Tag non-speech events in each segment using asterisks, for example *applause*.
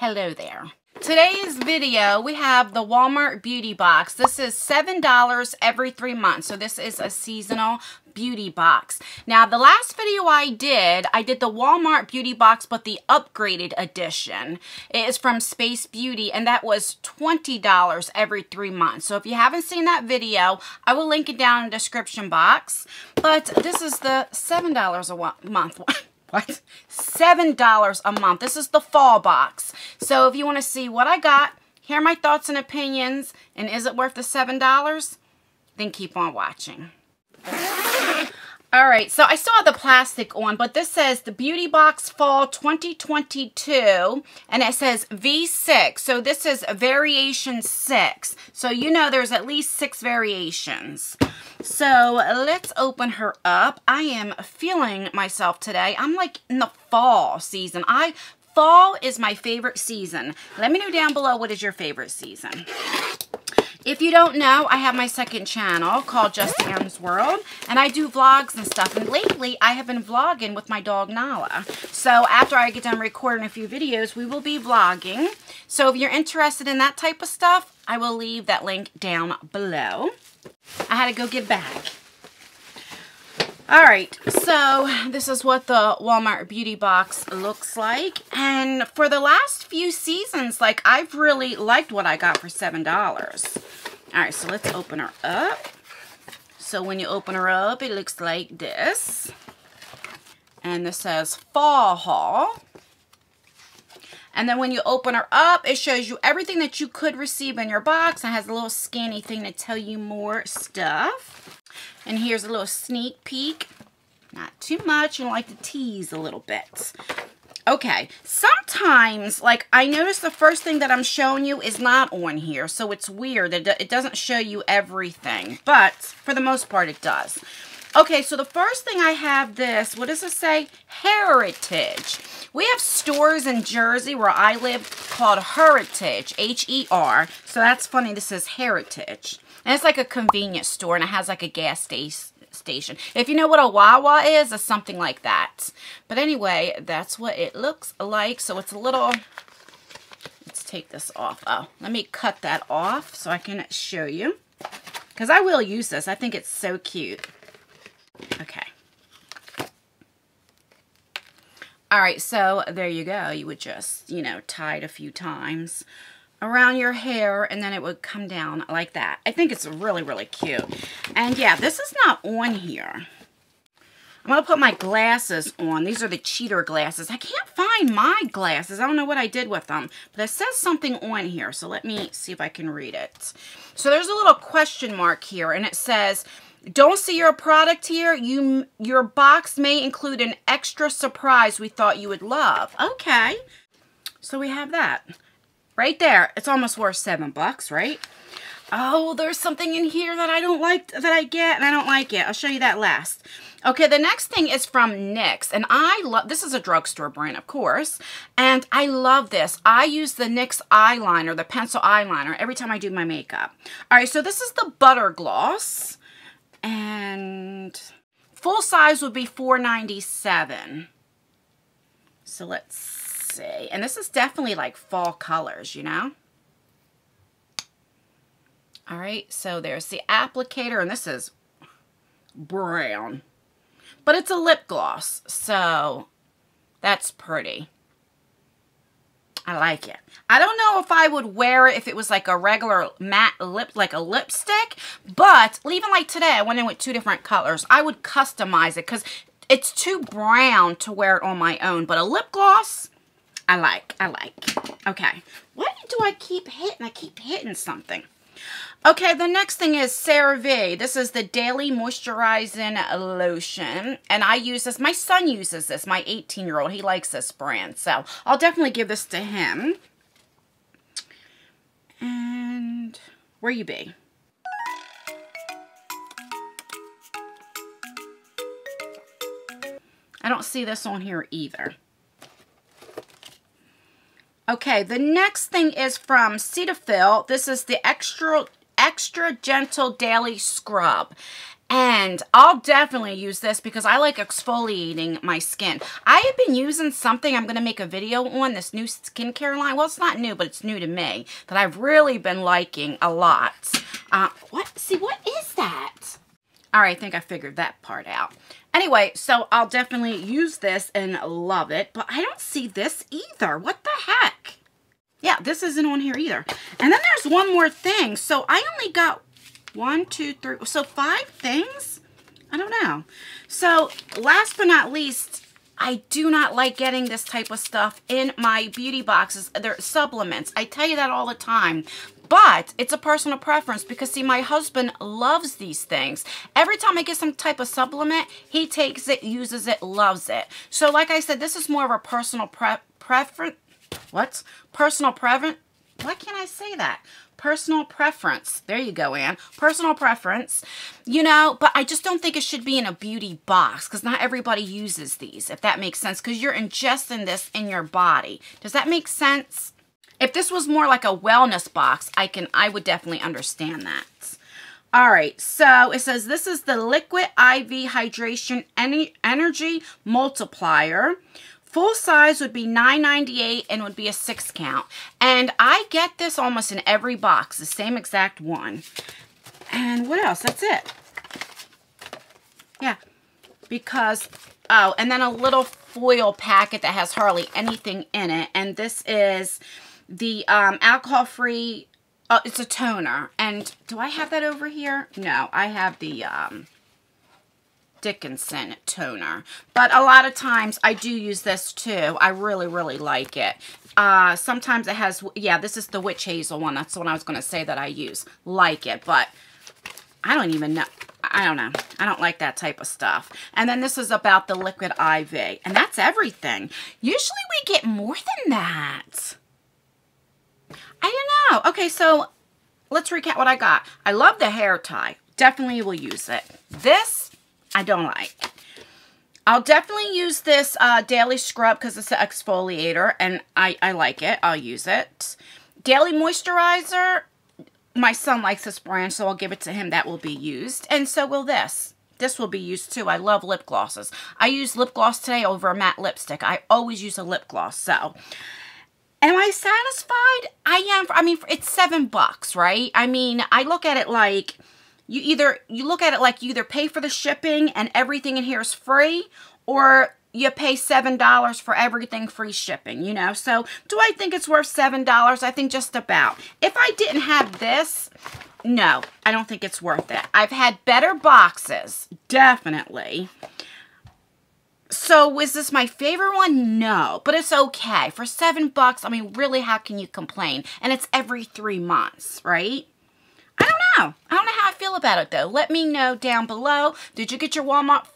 Hello there. Today's video, we have the Walmart Beauty Box. This is $7 every three months. So this is a seasonal beauty box. Now, the last video I did, I did the Walmart Beauty Box, but the upgraded edition. It is from Space Beauty, and that was $20 every three months. So if you haven't seen that video, I will link it down in the description box. But this is the $7 a month one. *laughs* what? $7 a month. This is the fall box. So if you want to see what I got, hear my thoughts and opinions, and is it worth the $7? Then keep on watching. All right, so I still have the plastic on, but this says the Beauty Box Fall 2022, and it says V6. So this is a variation 6. So you know there's at least six variations. So let's open her up. I am feeling myself today. I'm like in the fall season. I Fall is my favorite season. Let me know down below what is your favorite season. If you don't know, I have my second channel called Just Anne's World, and I do vlogs and stuff. And lately, I have been vlogging with my dog, Nala. So after I get done recording a few videos, we will be vlogging. So if you're interested in that type of stuff, I will leave that link down below. I had to go get back. All right, so this is what the Walmart Beauty Box looks like. And for the last few seasons, like, I've really liked what I got for $7. All right, so let's open her up. So when you open her up, it looks like this. And this says Fall Haul. And then when you open her up, it shows you everything that you could receive in your box. It has a little scanny thing to tell you more stuff. And here's a little sneak peek. Not too much. You like to tease a little bit. Okay, sometimes, like, I notice the first thing that I'm showing you is not on here, so it's weird. It, it doesn't show you everything, but for the most part, it does. Okay, so the first thing I have this, what does it say? Heritage. We have stores in Jersey where I live called Heritage, H-E-R. So that's funny, this is Heritage. And it's like a convenience store and it has like a gas station. If you know what a Wawa is, it's something like that. But anyway, that's what it looks like. So it's a little, let's take this off. Oh, let me cut that off so I can show you. Because I will use this. I think it's so cute. Okay. All right, so there you go. You would just, you know, tie it a few times around your hair and then it would come down like that. I think it's really, really cute. And yeah, this is not on here. I'm going to put my glasses on. These are the cheater glasses. I can't find my glasses. I don't know what I did with them. But it says something on here. So let me see if I can read it. So there's a little question mark here. And it says, don't see your product here. You Your box may include an extra surprise we thought you would love. Okay. So we have that. Right there. It's almost worth seven bucks, right? Oh, there's something in here that I don't like, that I get, and I don't like it. I'll show you that last. Okay, the next thing is from NYX, and I love, this is a drugstore brand, of course, and I love this. I use the NYX eyeliner, the pencil eyeliner, every time I do my makeup. All right, so this is the Butter Gloss, and full size would be $4.97. So let's And this is definitely like fall colors, you know? All right, so there's the applicator, and this is brown. But it's a lip gloss, so that's pretty. I like it. I don't know if I would wear it if it was like a regular matte lip, like a lipstick, but even like today, I went in with two different colors. I would customize it because it's too brown to wear it on my own, but a lip gloss, I like. I like. Okay. Why do I keep hitting? I keep hitting something. Okay, the next thing is CeraVe. This is the Daily Moisturizing Lotion. And I use this. My son uses this, my 18-year-old. He likes this brand. So I'll definitely give this to him. And where you be? I don't see this on here either. Okay, the next thing is from Cetaphil. This is the Extra Extra Gentle Daily Scrub. And I'll definitely use this because I like exfoliating my skin. I have been using something I'm going to make a video on, this new skincare line. Well, it's not new, but it's new to me. That I've really been liking a lot. Uh, what? See, what is that? All right, I think I figured that part out. Anyway, so I'll definitely use this and love it. But I don't see this either. What the heck? Yeah, this isn't on here either. And then there's one more thing. So I only got one, two, three, so five things? I don't know. So last but not least, I do not like getting this type of stuff in my beauty boxes. They're supplements. I tell you that all the time. But it's a personal preference because, see, my husband loves these things. Every time I get some type of supplement, he takes it, uses it, loves it. So, like I said, this is more of a personal pre preference. What? Personal preference? Why can't I say that? personal preference. There you go, Anne. Personal preference. You know, but I just don't think it should be in a beauty box because not everybody uses these, if that makes sense, because you're ingesting this in your body. Does that make sense? If this was more like a wellness box, I can I would definitely understand that. All right, so it says this is the Liquid IV Hydration Energy Multiplier. Full size would be $9.98 and would be a six count. And I get this almost in every box, the same exact one. And what else? That's it. Yeah, because, oh, and then a little foil packet that has hardly anything in it. And this is the um, alcohol-free, oh, it's a toner. And do I have that over here? No, I have the um, Dickinson toner. But a lot of times I do use this too. I really, really like it. Uh, sometimes it has, yeah, this is the Witch Hazel one. That's the one I was going to say that I use. Like it, but I don't even know. I don't know. I don't like that type of stuff. And then this is about the Liquid IV. And that's everything. Usually we get more than that. I don't know. Okay, so let's recap what I got. I love the hair tie. Definitely will use it. This, I don't like. I'll definitely use this uh, Daily Scrub because it's an exfoliator, and I, I like it. I'll use it. Daily Moisturizer, my son likes this brand, so I'll give it to him. That will be used. And so will this. This will be used too. I love lip glosses. I use lip gloss today over a matte lipstick. I always use a lip gloss. So Am I satisfied? I am. I mean, it's seven bucks, right? I mean, I look at it like you either, you look at it like you either pay for the shipping and everything in here is free or you pay $7 for everything free shipping, you know? So do I think it's worth $7? I think just about. If I didn't have this, no, I don't think it's worth it. I've had better boxes, definitely. So is this my favorite one? No, but it's okay. For seven bucks, I mean, really, how can you complain? And it's every three months, right? I don't know. I don't know how I feel about it, though. Let me know down below. Did you get your Walmart...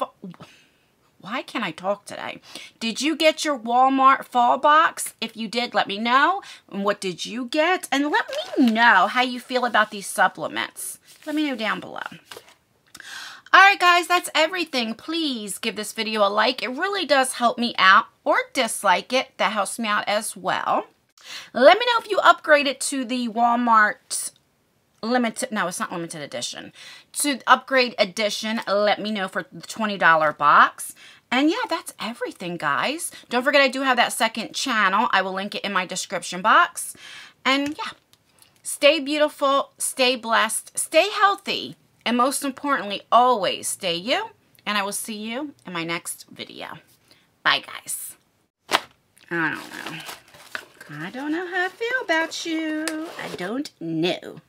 Why can't I talk today? Did you get your Walmart fall box? If you did, let me know. And what did you get? And let me know how you feel about these supplements. Let me know down below. Alright guys, that's everything. Please give this video a like. It really does help me out. Or dislike it. That helps me out as well. Let me know if you upgraded to the Walmart limited, no, it's not limited edition. To upgrade edition, let me know for the $20 box. And yeah, that's everything, guys. Don't forget I do have that second channel. I will link it in my description box. And yeah, stay beautiful, stay blessed, stay healthy. And most importantly, always stay you. And I will see you in my next video. Bye, guys. I don't know. I don't know how I feel about you. I don't know.